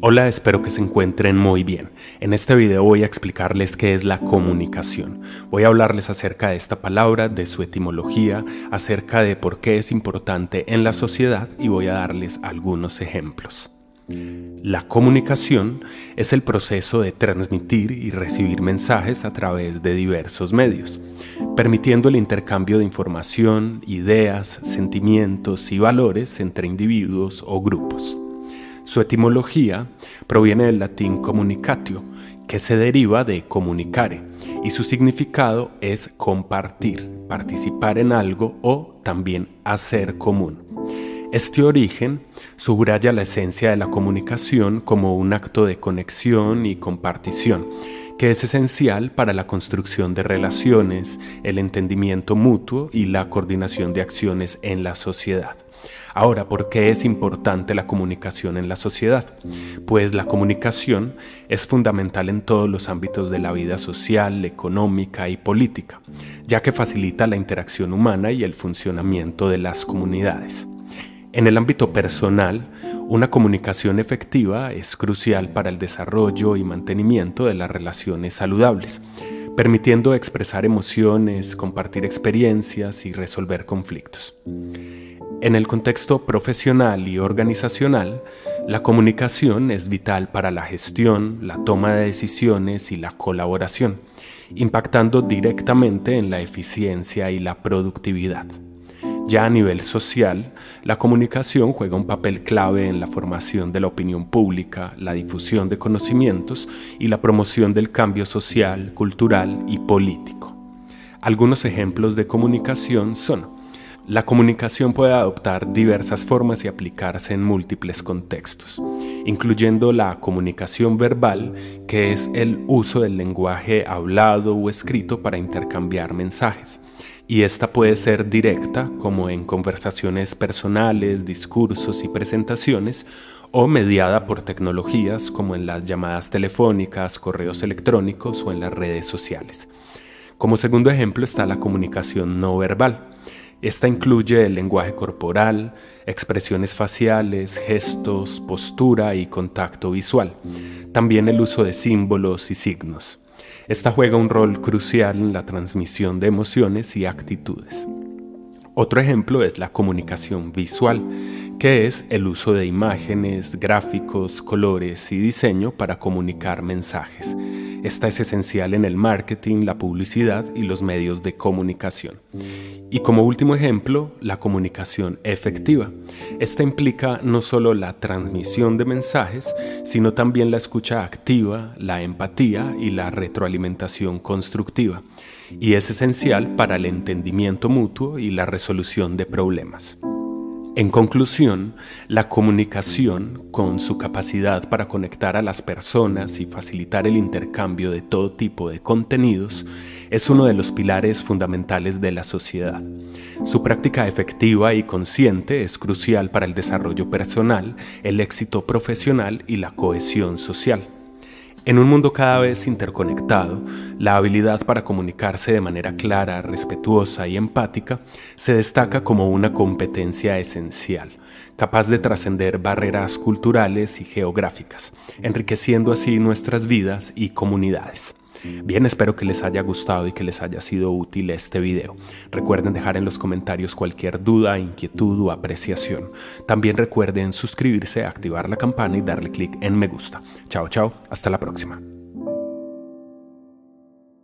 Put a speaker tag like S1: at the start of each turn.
S1: Hola, espero que se encuentren muy bien. En este video voy a explicarles qué es la comunicación. Voy a hablarles acerca de esta palabra, de su etimología, acerca de por qué es importante en la sociedad y voy a darles algunos ejemplos. La comunicación es el proceso de transmitir y recibir mensajes a través de diversos medios, permitiendo el intercambio de información, ideas, sentimientos y valores entre individuos o grupos. Su etimología proviene del latín communicatio, que se deriva de comunicare, y su significado es compartir, participar en algo o también hacer común. Este origen subraya la esencia de la comunicación como un acto de conexión y compartición, que es esencial para la construcción de relaciones, el entendimiento mutuo y la coordinación de acciones en la sociedad. Ahora, ¿por qué es importante la comunicación en la sociedad? Pues la comunicación es fundamental en todos los ámbitos de la vida social, económica y política, ya que facilita la interacción humana y el funcionamiento de las comunidades. En el ámbito personal, una comunicación efectiva es crucial para el desarrollo y mantenimiento de las relaciones saludables, permitiendo expresar emociones, compartir experiencias y resolver conflictos. En el contexto profesional y organizacional, la comunicación es vital para la gestión, la toma de decisiones y la colaboración, impactando directamente en la eficiencia y la productividad. Ya a nivel social, la comunicación juega un papel clave en la formación de la opinión pública, la difusión de conocimientos y la promoción del cambio social, cultural y político. Algunos ejemplos de comunicación son la comunicación puede adoptar diversas formas y aplicarse en múltiples contextos, incluyendo la comunicación verbal, que es el uso del lenguaje hablado o escrito para intercambiar mensajes. Y esta puede ser directa, como en conversaciones personales, discursos y presentaciones, o mediada por tecnologías como en las llamadas telefónicas, correos electrónicos o en las redes sociales. Como segundo ejemplo está la comunicación no verbal esta incluye el lenguaje corporal, expresiones faciales, gestos, postura y contacto visual. También el uso de símbolos y signos. Esta juega un rol crucial en la transmisión de emociones y actitudes. Otro ejemplo es la comunicación visual, que es el uso de imágenes, gráficos, colores y diseño para comunicar mensajes. Esta es esencial en el marketing, la publicidad y los medios de comunicación. Y como último ejemplo, la comunicación efectiva. Esta implica no solo la transmisión de mensajes, sino también la escucha activa, la empatía y la retroalimentación constructiva. Y es esencial para el entendimiento mutuo y la resolución de problemas. En conclusión, la comunicación, con su capacidad para conectar a las personas y facilitar el intercambio de todo tipo de contenidos, es uno de los pilares fundamentales de la sociedad. Su práctica efectiva y consciente es crucial para el desarrollo personal, el éxito profesional y la cohesión social. En un mundo cada vez interconectado, la habilidad para comunicarse de manera clara, respetuosa y empática se destaca como una competencia esencial, capaz de trascender barreras culturales y geográficas, enriqueciendo así nuestras vidas y comunidades. Bien, espero que les haya gustado y que les haya sido útil este video. Recuerden dejar en los comentarios cualquier duda, inquietud o apreciación. También recuerden suscribirse, activar la campana y darle clic en me gusta. Chao, chao, hasta la próxima.